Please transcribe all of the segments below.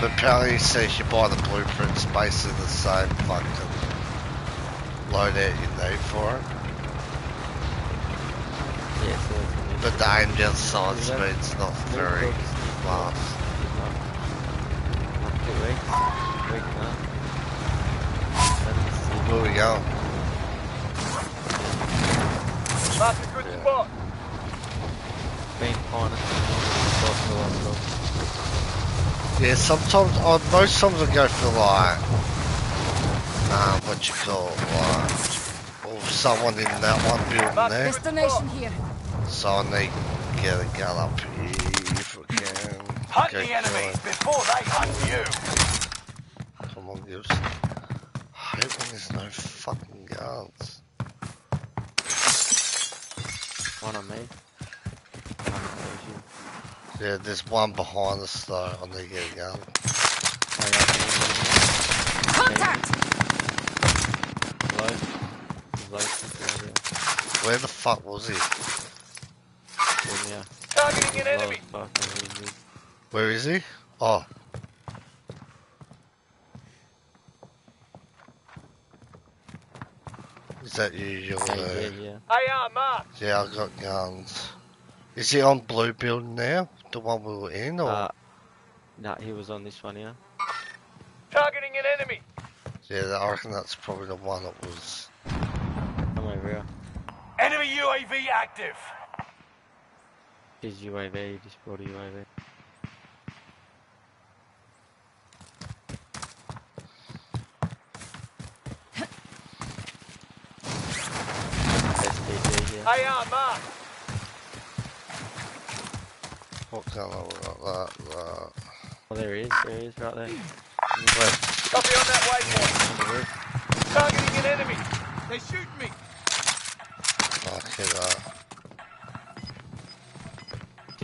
But apparently he says you buy the blueprints basically the same fucking loadout you need for it. Yeah, so it's a new- But the aim down sight speed's not very fast. Not two weeks. Week now. Where we go? Mark a good Yeah. spot. main corner. Across the hospital. Yeah, sometimes, oh, most times I go for like, uh, what you call it, like, or someone in that one building Mark there. Destination here. So I need to get a gun up here if I can. Hunt Go the kill enemies before they hunt you. Come on, gives. I hate when there's no fucking guns. One on me. One on you. Yeah, there's one behind us though. I need to get a gun. Yeah, Contact! Low. Low. Yeah, yeah. Where the fuck was he? Yeah. Targeting an enemy. Low, Where is he? Oh. Is that you? You're good. there? Yeah, yeah. AR marked. Yeah, I got guns. Is he on blue building now? The one we were in, or Uh, nah, he was on this one, yeah. Targeting an enemy. yeah, I reckon that's probably the one that was. Come over here. Enemy UAV active. His UAV, he just brought a UAV. SPG here. AR marked. What gun have we got? That, that. Oh, there he is, there he is, right there. Where? Copy on that waypoint. On. Targeting an enemy. They shoot me. Fuck it, that.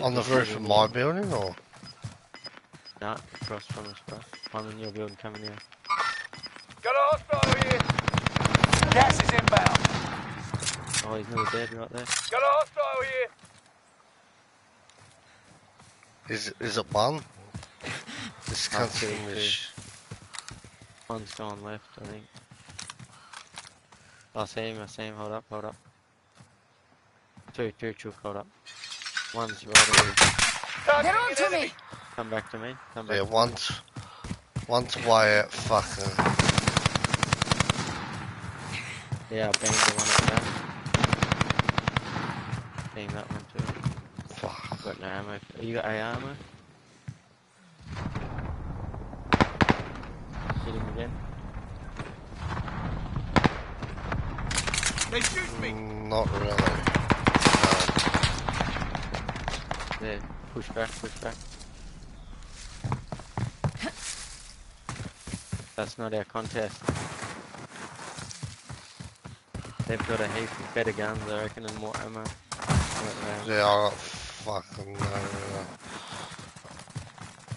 On the you roof of my building, or? Nah, across from us, bro. One in your building coming here. Got a hostile here. Gas is inbound. Oh, he's nearly dead right there. Got a hostile here. Is it, is it one? This can't kill seem two. as. One's gone left, I think. I see him, I see him. Hold up, hold up. Two, two, two, hold up. One's right over. They're on to me! Come back to me. Come back. Yeah, one's. One's way out fucking. Yeah, I banged the one at that. Bang that one too. Fuck. Got no ammo. You got A ammo? Hit him again. They shoot me. Mm, Not really. No. There. Push back, push back. That's not our contest. They've got a heap of better guns, I reckon, and more ammo. Right Yeah, I got fucking no. no.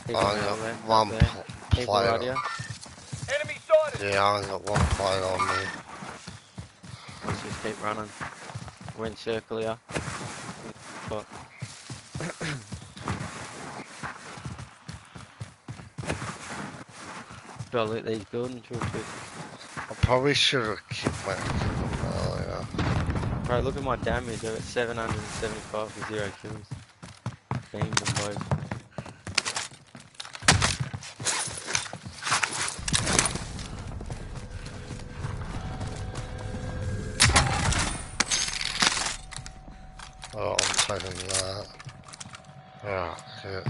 Heap I only got there, one there. pl- Heap plate. on- Enemy sighted. Yeah, I only got one plate on me. Let's just keep running. We're in circle here. But Try to loot these buildings real quick. I probably should have kicked my earlier. Uh, right, look at my damage. I've got 775 for zero kills. Beamed. Oh, I'm taking that. Oh, shit.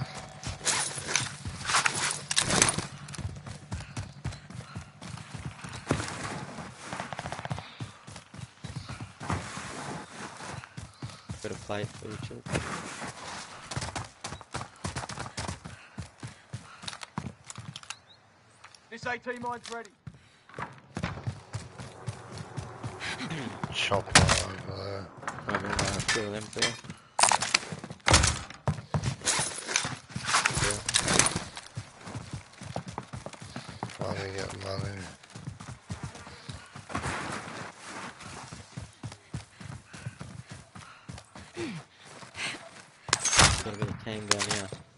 Got a plate for you, Chip. This AT mine's ready. Chopper over there. I mean, uh, two of them for you. Trying to get a bit of down here.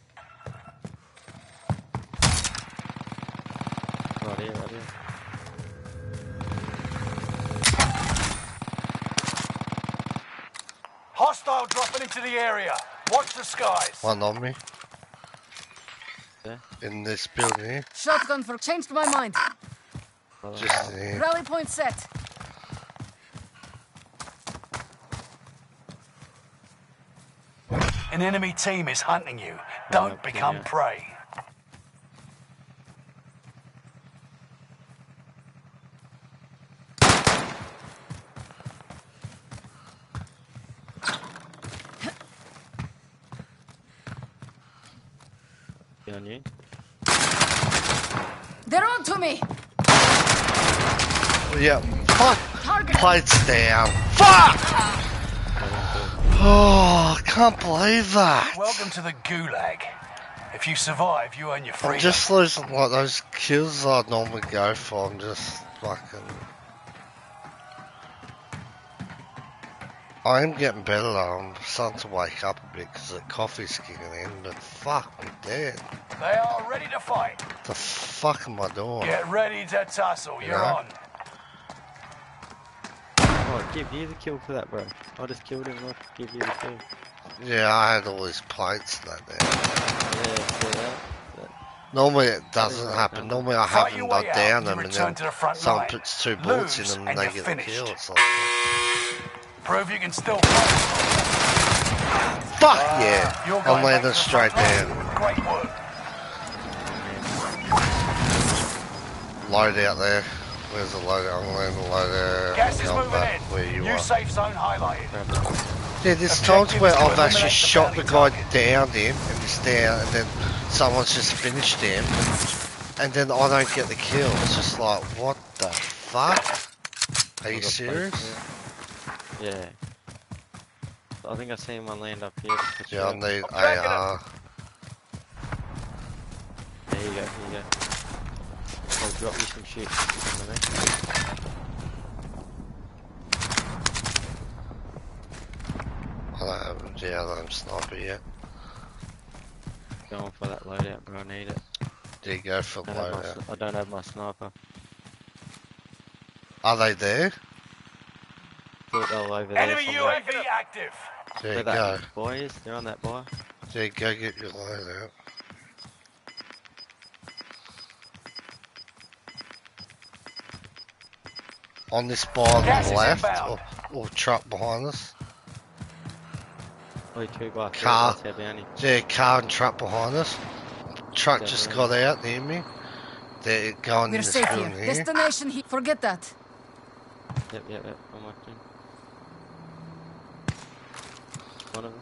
Hostile dropping into the area. Watch the skies. One on me. Yeah. In this building here. Shotgun for changed my mind. Follow Just in here. Rally point set. An enemy team is hunting you. Don't Okay, become yeah. prey. me. on you. They're on to me. Yeah. Fuck. Target. Plates down. Fuck! Oh, I can't believe that. Welcome to the gulag. If you survive, you earn your freedom. I'm just losing like those kills I normally go for. I'm just fucking. I am getting better though. I'm starting to wake up a bit because the coffee's kicking in, but fuck, I'm dead. They are ready to fight. The fuck am I doing? Get ready to tussle. You're Yeah. on. Oh, give you the kill for that, bro. I just killed him. Look, give you the kill. Yeah, I had all these plates that there. Yeah, see that? Normally it doesn't happen. Normally I Fight have your them way go out, down you them and then to the front someone line. puts two bullets in them and and they you're get the finished. kill. It's like, Prove you can still fight. fuck ah, yeah! You're I'm going back landing to the straight front down. line. Great work. Load out there. Where's the load? I'm um, landing the load out. Gas is moving in. where you New are. safe zone highlighted. Yeah, there's Objective times where I've actually shot the bounty guy down him and he's down and then someone's just finished him and then I don't get the kill. It's just like, what the fuck? Are you I got plates, serious? Yeah. Yeah. I think I seen one land up here. Yeah, I sure. need I'm backing AR. There you go, here you go. I'll drop you some shit. on the next. I don't have, yeah, I don't have a sniper yet. Going for that loadout, bro. I need it. There you go for I don't, have my, loadout. I don't have my sniper. Are they there? Thought they were over there. Enemy somewhere. UAV active. There Where you go. boy is? They're on that boy. There you go, get your loadout. On this bar on the left, or, or truck behind us. Oh, two by three. Car. That's our bounty. Yeah, car and truck behind us. Truck just got out near me. They're going in We're this safe here. here. Destination he Forget that. Yep, yep, yep. I'm watching. One of them.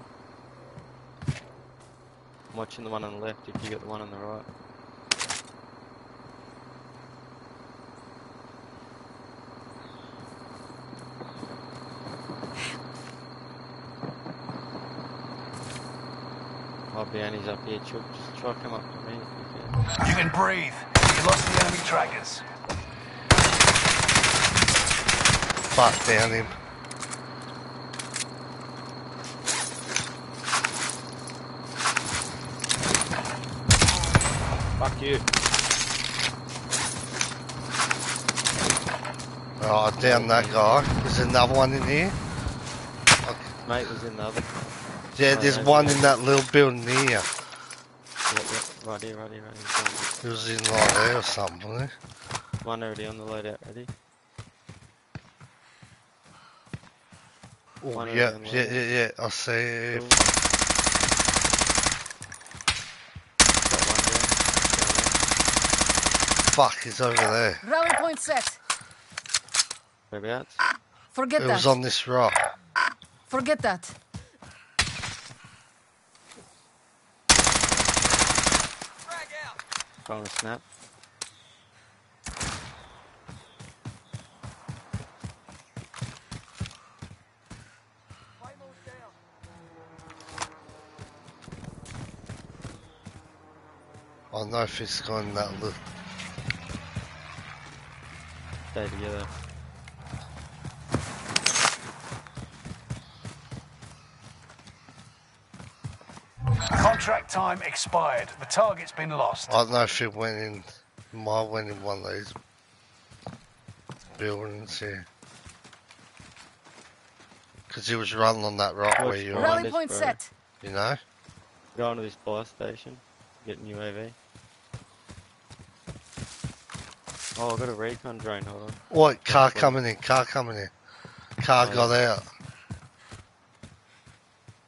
I'm watching the one on the left if you get the one on the right. My bounty's up here, Chuck. Just try to come up to me if you can. You can breathe. You lost the enemy trackers. Fuck down him. Fuck you. Oh, down that guy. There's another one in here. Mate was in the other. Yeah, Oh, there's yeah, one yeah. in that little building here. Yep, yep. Right here, right here, right here. He was in like there or something, wasn't One already on the loadout, ready? he? Oh, One yeah, over yeah, yeah, yeah, I see it. Cool. Got one down. Fuck, he's over there. Rally point set. Down there. Whereabouts? Forget It that. was on this rock. Forget that. Snap. I don't know if it's gone that little. Stay together. Contract time expired. The target's been lost. I don't know if it went in. Might went in one of these buildings here. Because he was running on that rock where you wrong? were, Rally point bro. set. you know? Going to this fire station. getting an UAV. Oh, I got a recon drone, hold on. What? Car what? coming in, car coming in. Car Oh, got out.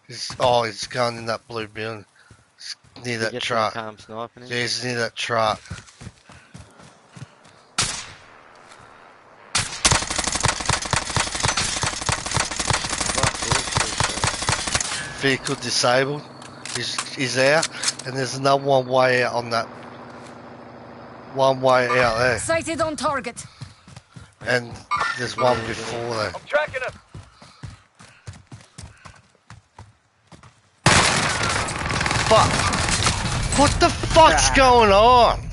He's, oh, he's going in that blue building. It's near that truck. Calm sniping him. Yeah, he's near that truck. Vehicle disabled. He's, he's out. And there's another one way out on that. One way out there. Sighted on target. And there's one before there. I'm tracking him. Fuck! What the fuck's going on?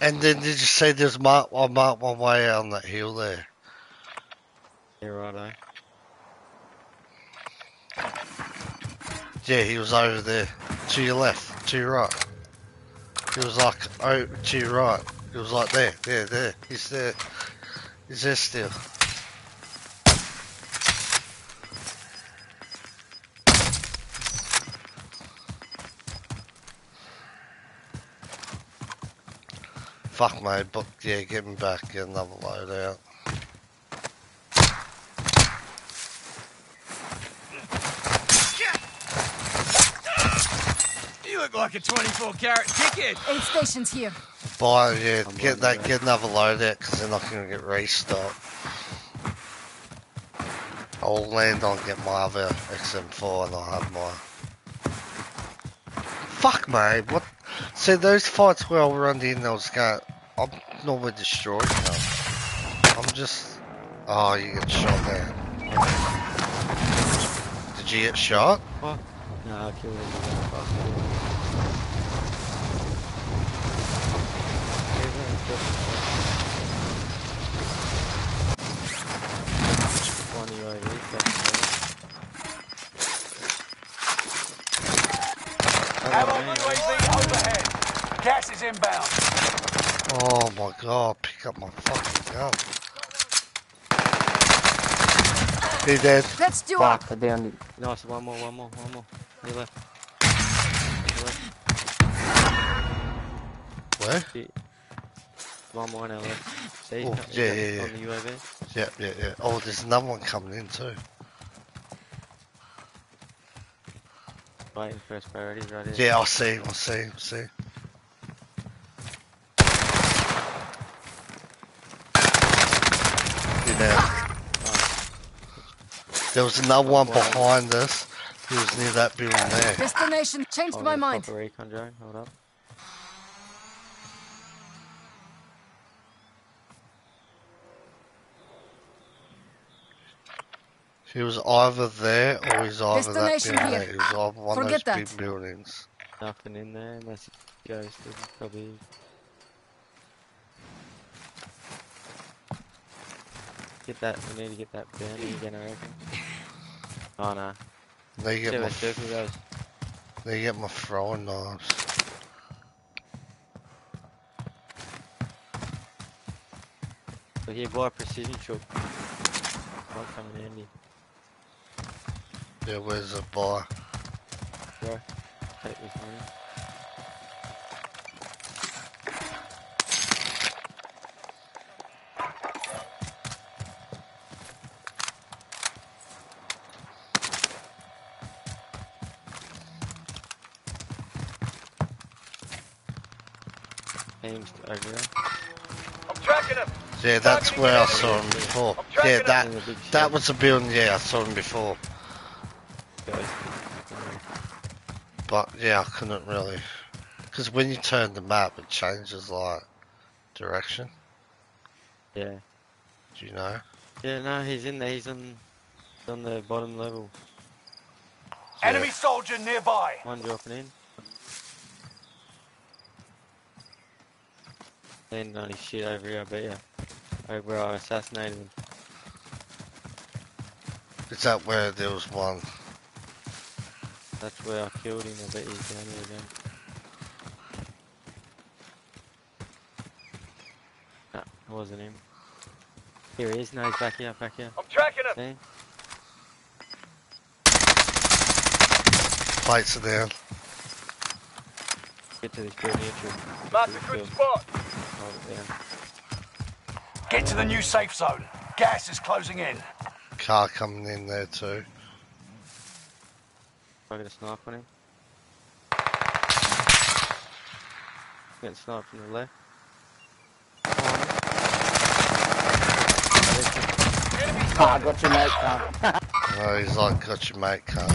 And then did you say there's mark one mark one way on that hill there? Yeah, righto. Eh? Yeah, he was over there. To your left, to your right. He was like oh to your right. He was like there, there, there. He's there. He's there still. Fuck my book, yeah, get him back, get another load out. You look like a 24 carat ticket. Aid stations here. Buy, yeah, I'm get that, that. get another load out because they're not going to get restocked. I'll land on get my other XM4 and I'll have my. Fuck, mate. What? See, those fights where I run in, I was going. I'm normally destroyed now. I'm just. Oh, you get shot there. Did you get shot? What? No, I killed him. Fuck. One UAV, Allied man. UAV overhead. Gas is inbound. Oh my god, pick up my fucking gun. He dead. Let's do up. Fuck, I downed it. Nice, one more, one more, one more. He left. He left. Where? Shit. One more now left. See, Oh, yeah, yeah, yeah. On the UAV. Yeah, yeah, yeah. Oh, there's another one coming in too. Waiting first priority right here. Yeah, I see him, I see him, I see him. There was another one behind us. He was near that building there. Destination changed Oh, my mind. proper recon drone. Hold up. He was either there or he's either that building here. there. He was either one Forget of those that. big buildings. Nothing in there unless it's ghosted. Probably. Get that. We need to get that. I reckon. Oh no. They get my, goes. they get my throwing knives. So here, buy a precision choke. Might come in handy, Yeah, where's the buy? bro. Take this money. Over there. I'm tracking him. Yeah, that's where I saw him before. Yeah, that In the big that was the building. Yeah, I saw him before. Ghosted. But yeah, I couldn't really. Because when you turn the map, it changes like direction. Yeah. Do you know? Yeah, no, he's in there. He's on, he's on the bottom level. Enemy soldier nearby. One dropping in. Landing on his shit over here, I bet ya. Over where I assassinated him. Is that where there was one? That's where I killed him. I bet he's down here again. Nah, it wasn't him. Here he is. No, he's back here, back here. I'm tracking him. See? Plates are down. Get to this building entry. Marked a good spot. Hold it. Get to the new safe zone. Gas is closing in. Car coming in there too. I get a snipe on him. Getting sniped from the left. Ah, got your mate, cunt. Oh, he's like, got your mate car.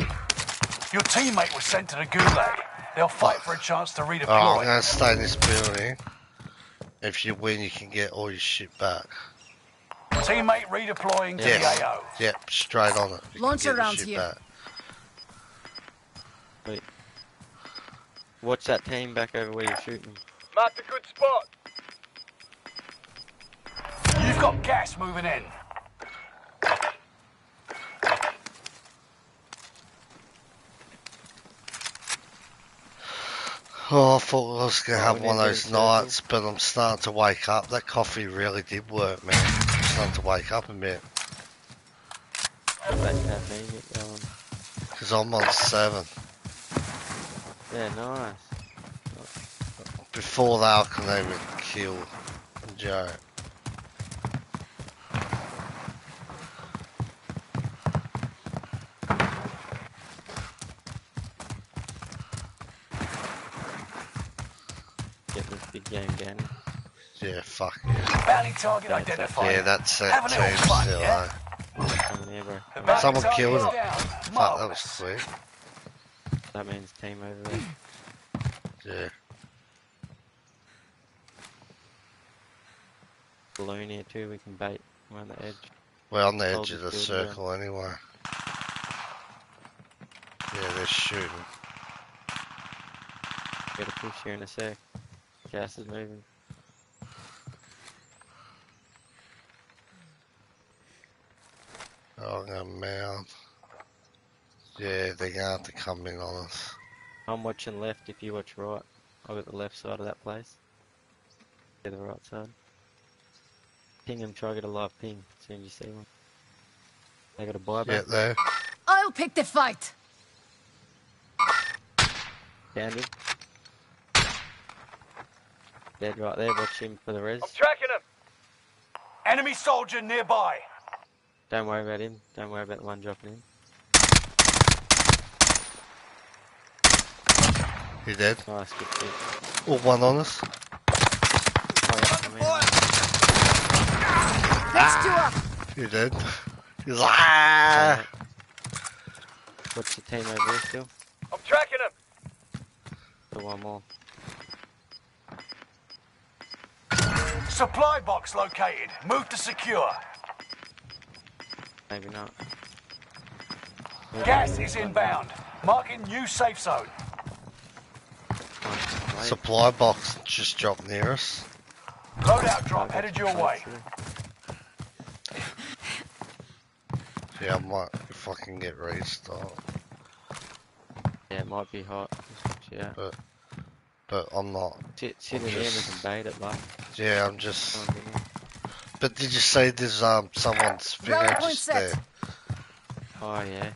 Your teammate was sent to the gulag. They'll fight for a chance to redeploy. Oh, I'm gonna stay in this building. If you win, you can get all your shit back. Teammate redeploying to Yes. the AO. Yep, straight on it. You Launch your around here. back. Watch that team back over where you're shooting. Marked a good spot. You've got gas moving in. Oh, I thought I was gonna Oh, have one of those to nights, but I'm starting to wake up. That coffee really did work, man. I'm starting to wake up a bit. Get that caffeine get going. Because I'm on seven. Yeah, nice. Before that, I can even kill Joe. Get this big game down. Yeah, fuck yeah. Bounty target That's it. identified. Yeah, that's it. Have a Team fun, still, yeah? eh? Coming here, bro. The Come bounty on. Someone killed him. down. Fuck, that was sweet. That means team over there. Yeah. Balloon here too, we can bait around the edge. We're on the Hold edge of the the field, yeah. circle anyway. Yeah, they're shooting. Gotta push here in a sec. Gas is moving. Oh, I'm gonna mount. Yeah, they're gonna have to come in on us. I'm watching left if you watch right. I've got the left side of that place. Yeah, the right side. Ping them, try to get a live ping as soon as you see one. They got a Yeah, buyback. there. I'll pick the fight. Downed him. Dead right there, watch him for the res. I'm tracking him. Enemy soldier nearby. Don't worry about him. Don't worry about the one dropping in. You dead? Nice, good shit. Oh, one on us. Oh, yeah, come in. Fixed you up. Dead? He's like, ah! What's the team over here still? I'm tracking him. Got one more. Supply box located. Move to secure. Maybe not. Gas is inbound. Marking new safe zone. Supply box just dropped near us. Loadout drop headed your way. Yeah, I might if I can get restart. Yeah, it might be hot. Yeah. But but I'm not. Sit, sit I'm in here and we just- can bait it, like. Yeah, I'm just. Come on, get in. But did you say there's um someone's Rally finger point just set. there? Oh, yeah.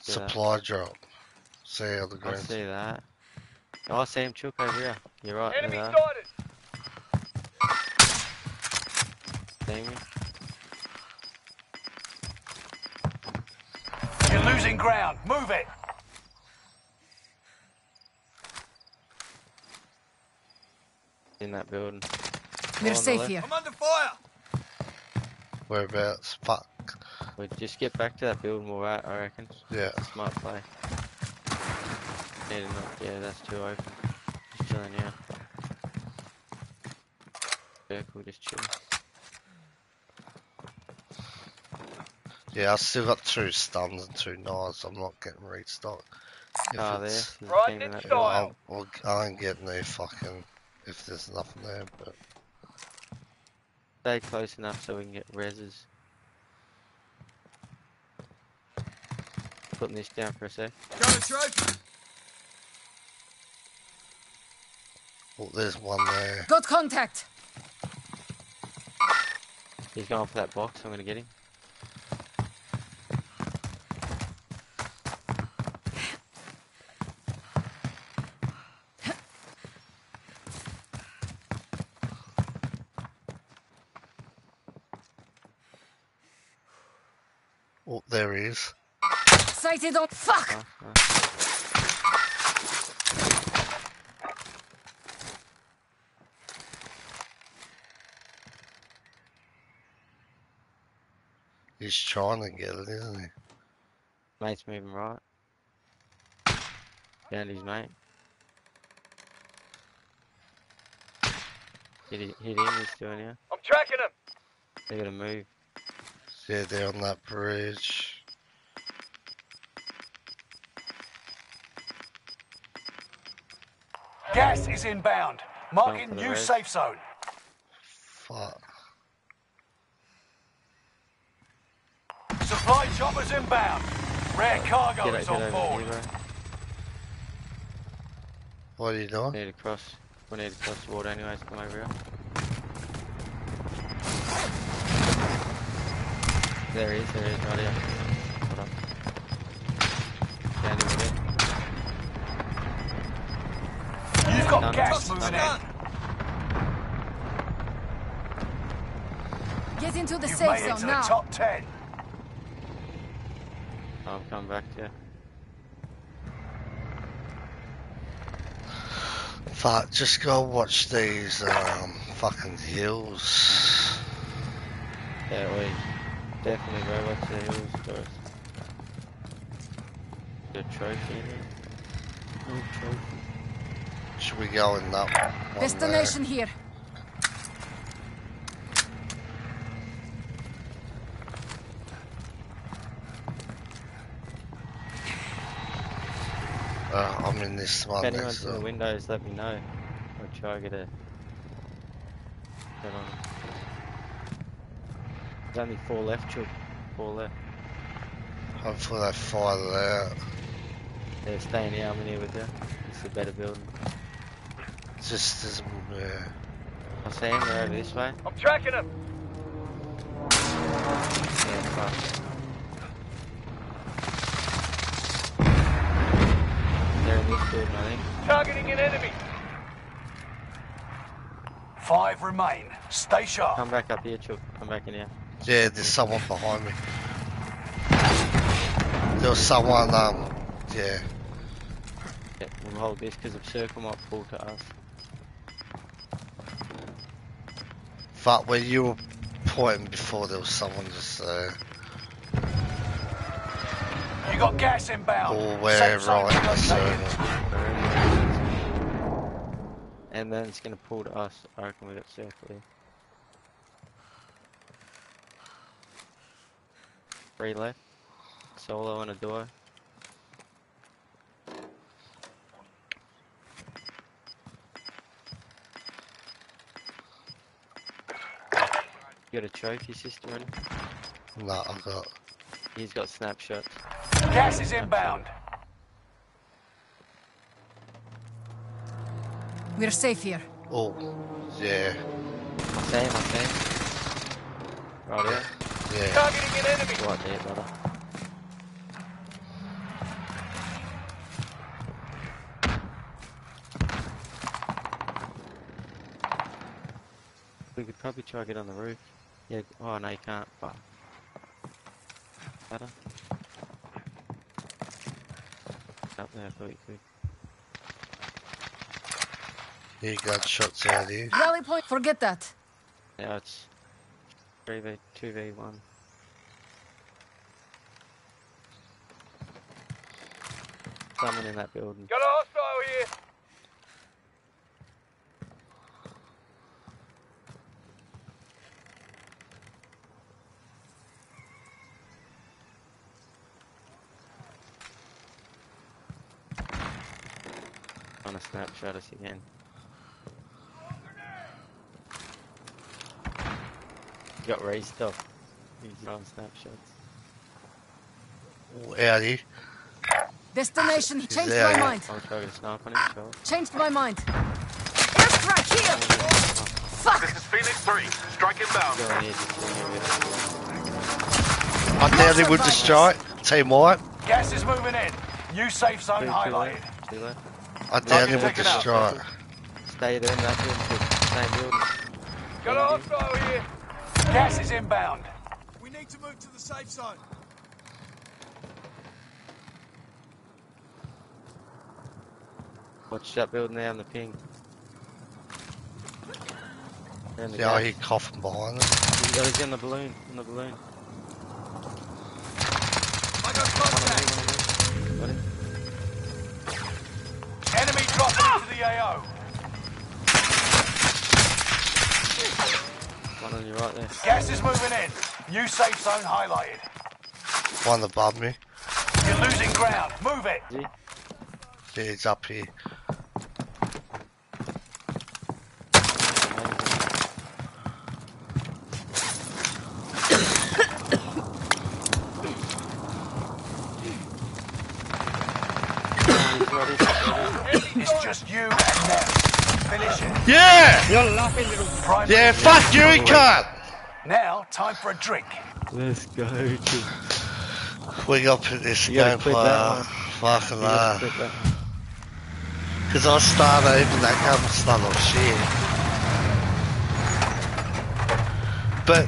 See that? Supply drop. See how the I see that. Oh, I see him chook over here. You're right, Enemy there. sighted. See me? You're losing ground. Move it. In that building. We're on safe here. I'm under fire. Whereabouts? Fuck. We just get back to that building we're at, I reckon. Yeah. Smart play. Need to not, yeah, that's too open. Just chilling here. Circle, just chill. Yeah, I still got two stuns and two knives. I'm not getting restocked. If Ah, there. it's- There's Right team in in style. I'll, I'll, I ain't getting there fucking if there's nothing there, but Stay close enough so we can get reses. Putting this down for a sec. Got a trophy. oh, there's one there. Got contact. He's going for that box. I'm gonna get him. Oh, there he is. Sighted on. Fuck! He's trying to get it, isn't he? Mate's moving right. Found his mate. Hit, hit him, he's doing here. I'm tracking him. They're gonna move. Yeah, they're on that bridge. Gas is inbound. Marking new res. safe zone. Fuck. Supply choppers inbound. Rare cargo Get, it, is get on over board. What are you doing? We need to cross. We need to cross the water anyways. Come over here. There he is. There he is. Right here. Got Done. gas Done. moving in. Get into the You've safe made it zone to the now. top ten. I'll come back to you. Fuck, just go watch these um fucking hills. Yeah, we definitely go back to the hills first. The trophy in there. Oh, trophy. Should we go in that one? there? Destination here. Uh, I'm in this one If next anyone's in the windows, let me know. I'll try to get a. Get on. There's only four left, Chuck. Four left. Hopefully they fire that out. They're staying here. I'm in here with you. It's a better building. Just as yeah. I'm saying They're over this way. I'm tracking him. Yeah, fuck. They're this building, I. Targeting an enemy. Five remain. Stay sharp. Come back up here, Chuck. Come back in here. Yeah, there's someone behind me. There's someone um yeah. Yeah, we'll hold this because the circle might pull to us. But where you were pointing before there was someone just there. You got gas inbound. Or where Safe right in the located. And then it's gonna pull to us. I reckon we got circle here. Three left. Solo and a duo. You got a trophy system ready? No, I've got He's got snapshots. Gas is inbound. We're safe here. oh yeah. Same, I think. Right here. Yeah. Targeting an enemy. Right there, brother. We could probably try to get on the roof. Yeah, oh no you can't, fuck. Better? Up there, I thought you could. He got shots out here. Rally point. Forget that. Yeah, it's 3v, 2v1. Someone in that building. Got a hostile here. On a snapshot us again. Got raised stuff. He's on snapshots. Out here. Destination. Changed there, my yeah. mind. I'll try to get a on him. Changed my mind. Airstrike here. Fuck! This is Phoenix 3. Strike inbound. Go in here, just swing over. I doubt he would destroy it. Team white. Gas is moving in. New safe zone Two, two highlighted. Left, two left. I doubt he Roger, would take it out. Stay there, in that building, the same building. Got a hostile here. Gas is inbound. We need to move to the safe zone. Watch that building there on the ping. Around the Yeah, oh, I gate. hear coughing behind us. Oh, he's in the balloon, in the balloon. Dropping AO. One on your right there. Gas is moving in. New safe zone highlighted. One above me. You're losing ground. Move it. Is? Yeah, he's up here. Oh, he's right here, right here. It's just you and them. Finish it. Yeah! You're laughing, little. Primary Yeah, fuck you, he can't! Now, time for a drink. Let's go. You We got put this You gotta game clip player. that one. Fucking gotta clip that. Because I started even that game started off shit. But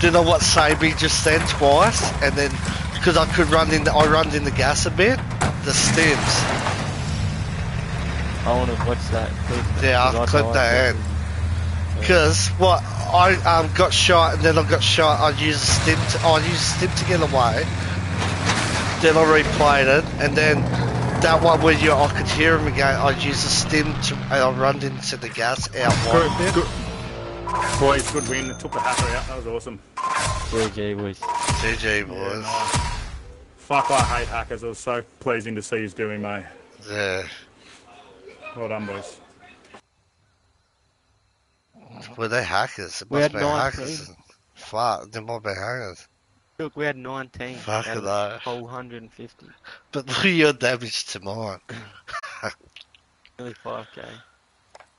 do you know what saved me just then twice? And then because I could run in, the, I run in the gas a bit. The stims. I want to watch that clip. Yeah, 'cause I'll clip that there. in. Because what I um got shot and then I got shot. I used a stim. To, I used a stim to get away. Then I replayed it, and then that one where you I could hear him again. I used a stim to. And I run into the gas out Good, wide. good. Boys, good win. Took the hacker out. That was awesome. GG, boys. GG boys. Fuck, I hate hackers. It was so pleasing to see he's doing, mate. Yeah. Well done, boys. Were they hackers? It We must had be 19. hackers. Fuck, they might be hackers. Look, we had 19 Fuck out that. whole 150. But look at your damage to mine. Nearly 5k.